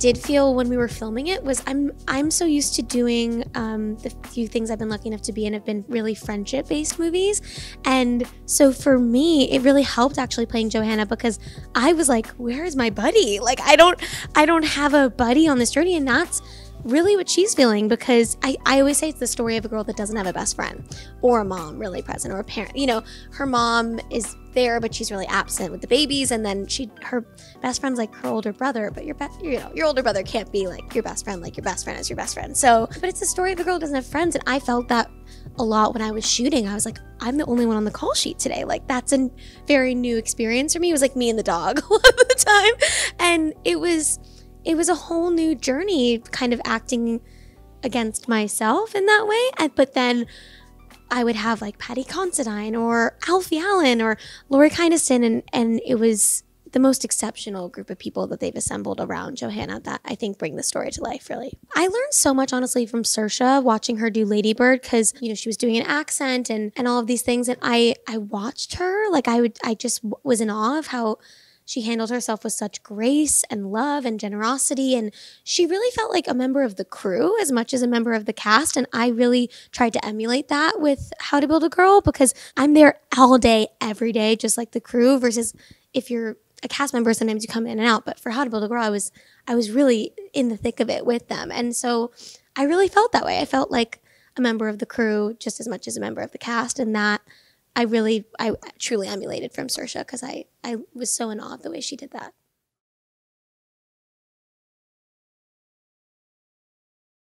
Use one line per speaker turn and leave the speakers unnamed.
did feel when we were filming it was I'm I'm so used to doing um, the few things I've been lucky enough to be in have been really friendship based movies, and so for me it really helped actually playing Johanna because I was like, where is my buddy? Like I don't I don't have a buddy on this journey, and that's really what she's feeling because I, I always say it's the story of a girl that doesn't have a best friend or a mom really present or a parent. You know, her mom is there, but she's really absent with the babies, and then she her best friend's like her older brother, but your be- you know your older brother can't be like your best friend, like your best friend is your best friend. So, but it's the story of a girl who doesn't have friends, and I felt that a lot when I was shooting. I was like, I'm the only one on the call sheet today. Like that's a very new experience for me. It was like me and the dog a lot of the time, and it was it was a whole new journey kind of acting against myself in that way. But then I would have like Paddy Considine or Alfie Allen or Laurie Kynaston, and, and it was the most exceptional group of people that they've assembled around Johanna that I think bring the story to life, really. I learned so much, honestly, from Saoirse watching her do Ladybird because, you know, she was doing an accent and, and all of these things. And I, I watched her, like, I would, I just was in awe of how she handled herself with such grace and love and generosity. And she really felt like a member of the crew as much as a member of the cast. And I really tried to emulate that with How to Build a Girl because I'm there all day, every day, just like the crew, versus if you're a cast member, sometimes you come in and out. But for How to Build a Girl, I was I was really in the thick of it with them. And so I really felt that way. I felt like a member of the crew just as much as a member of the cast. And that I really, I truly emulated from Saoirse because I, I was so in awe of the way she did that.